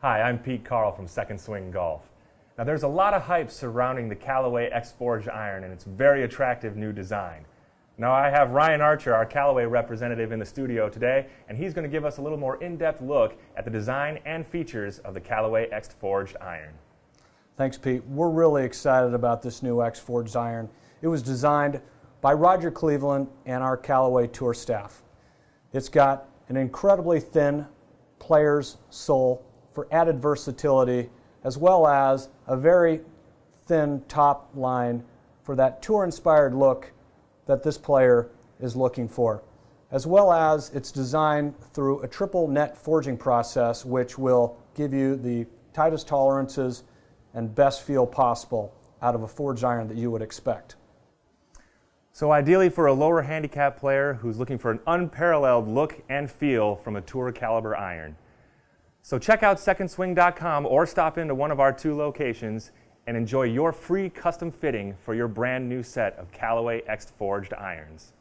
Hi, I'm Pete Karle from Second Swing Golf. Now, there's a lot of hype surrounding the Callaway X-Forge iron and its very attractive new design. Now, I have Ryan Archer, our Callaway representative, in the studio today, and he's going to give us a little more in depth look at the design and features of the Callaway X Forged iron. Thanks, Pete. We're really excited about this new X Forged iron. It was designed by Roger Cleveland and our Callaway Tour staff. It's got an incredibly thin player's sole for added versatility, as well as a very thin top line for that tour inspired look that this player is looking for. As well as it's designed through a triple net forging process, which will give you the tightest tolerances and best feel possible out of a forged iron that you would expect. So, ideally, for a lower handicap player who's looking for an unparalleled look and feel from a tour caliber iron. So check out secondswing.com or stop into one of our two locations and enjoy your free custom fitting for your brand new set of Callaway X Forged irons.